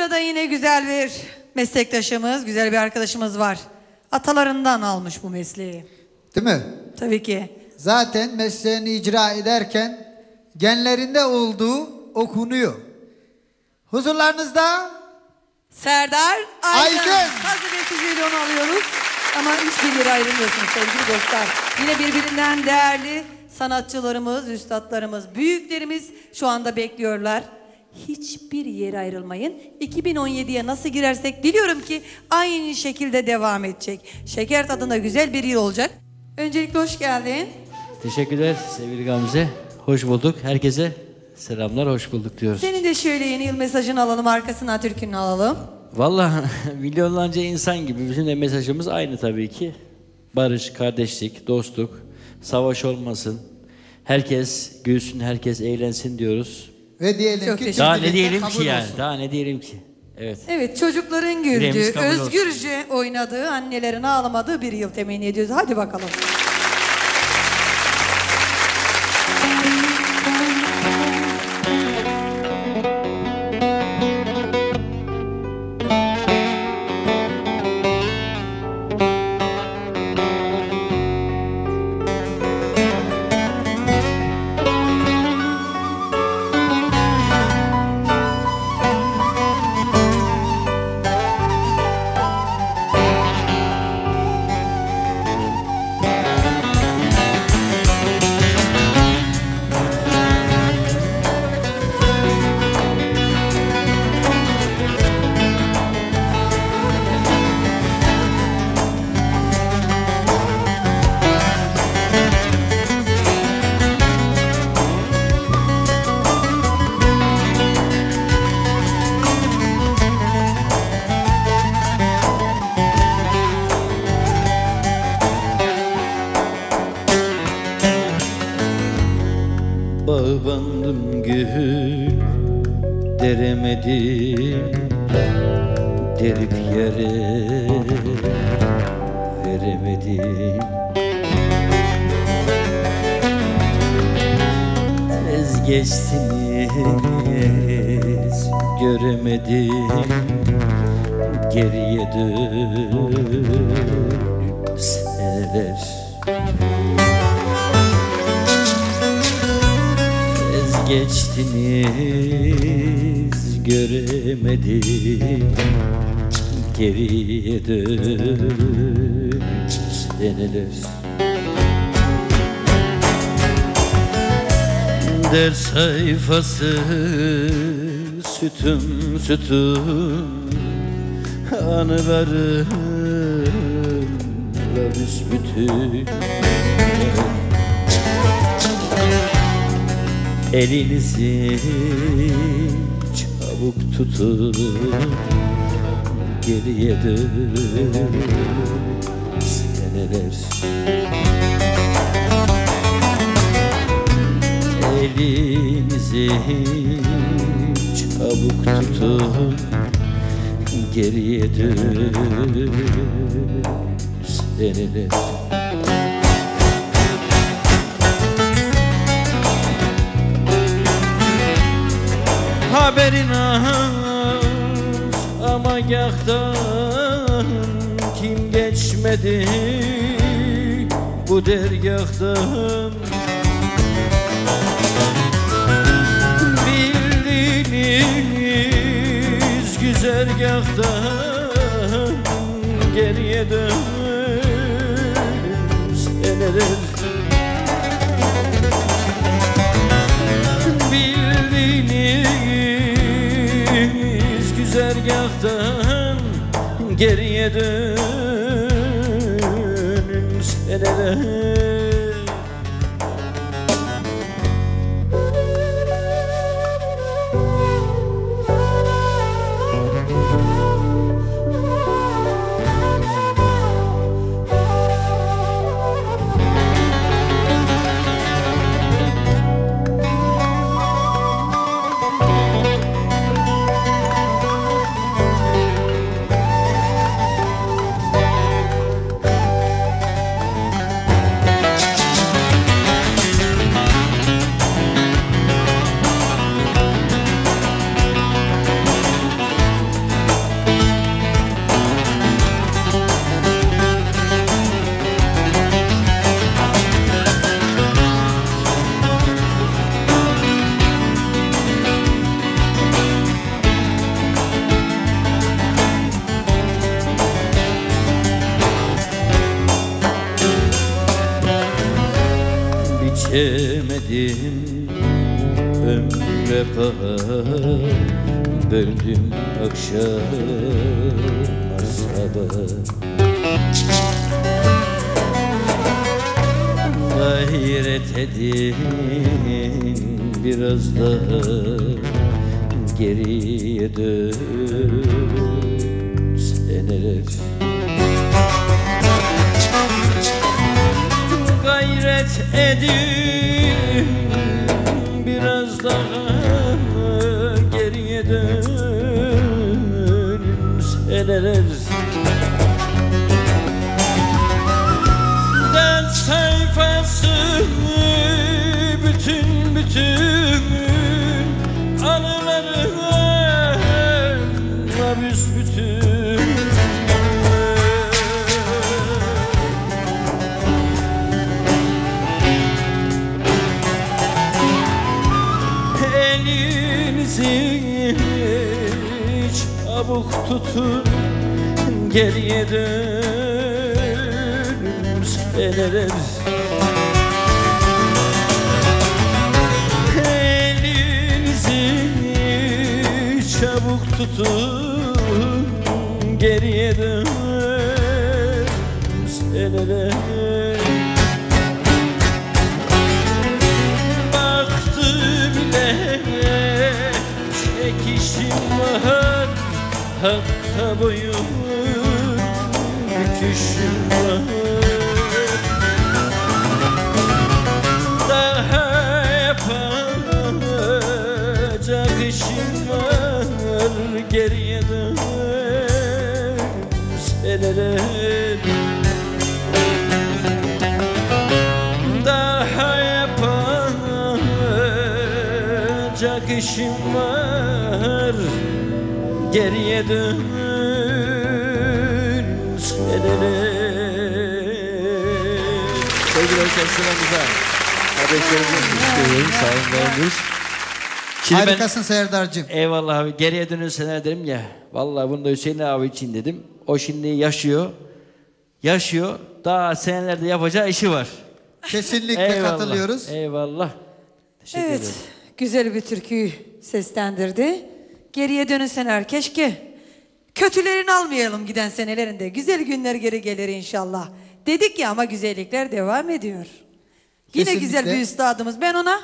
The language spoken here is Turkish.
Burada yine güzel bir meslektaşımız, güzel bir arkadaşımız var. Atalarından almış bu mesleği. Değil mi? Tabii ki. Zaten mesleğini icra ederken genlerinde olduğu okunuyor. Huzurlarınızda Serdar Aydın. Aydın. Saz üreticiyle onu alıyoruz. Ama hiçbir yere ayrılmıyorsunuz sevgili dostlar. Yine birbirinden değerli sanatçılarımız, üstadlarımız, büyüklerimiz şu anda bekliyorlar. Hiçbir yere ayrılmayın. 2017'ye nasıl girersek biliyorum ki aynı şekilde devam edecek. Şeker tadında güzel bir yıl olacak. Öncelikle hoş geldin. Teşekkürler sevgili Gamze. Hoş bulduk. Herkese selamlar, hoş bulduk diyoruz. Senin de şöyle yeni yıl mesajını alalım, arkasından türkünü alalım. Vallahi milyonlarca insan gibi bizim de mesajımız aynı tabii ki. Barış, kardeşlik, dostluk, savaş olmasın. Herkes gülsün, herkes eğlensin diyoruz. Ve diyelim Çok ki teşekkür Daha ne diyelim ki yani? olsun. Daha ne diyelim ki? Evet. Evet çocukların Yüreğimiz güldüğü, kabul olsun. özgürce oynadığı, annelerin ağlamadığı bir yıl temenni ediyoruz. Hadi bakalım. Deremedim Derip yere veremedim. Ez geçtiniz göremedim Geriye dön seneler geçtiniz göremedim Geriye dön seneler Der sayfası sütüm sütüm Anılarımla büsbütün Elinizi çabuk tutun Geriye dön. Seneler Elinizi çabuk tutun Geriye dön. Seneler Haberin az. Ama yaktan kim geçmedi bu dergahtan? Bildiğiniz güzergahtan geriye dön seneler geriye dönün seneler Yetişemedim ömre pay Böldüm akşama sabah Gayret edin biraz daha. Geriye dön. Seneler Gayret edin Elinizi çabuk tutun geriye dön seneler Elinizi çabuk tutun geriye dön seneler Hakka boyun büküşüm. Var Daha yapacak işim var. Geriye dön seneler daha yapacak işim var Geriye dön seneler Sevgili arkadaşlarımıza Kardeşlerimize istiyorum Sağ olun beğendiniz. Şimdi ben Harikasın Serdar'cığım. Eyvallah abi geriye dönün seneler dedim ya. Vallahi bunu da Hüseyin abi için dedim. O şimdi yaşıyor. Yaşıyor. Daha senelerde yapacağı işi var. Kesinlikle katılıyoruz. Eyvallah. Teşekkür Evet, ederim. güzel bir türküyü seslendirdi. Geriye dönülseler keşke. Kötülerini almayalım giden senelerinde. Güzel günler geri gelir inşallah. Dedik ya ama güzellikler devam ediyor. Yine Kesinlikle. güzel bir üstadımız. Ben ona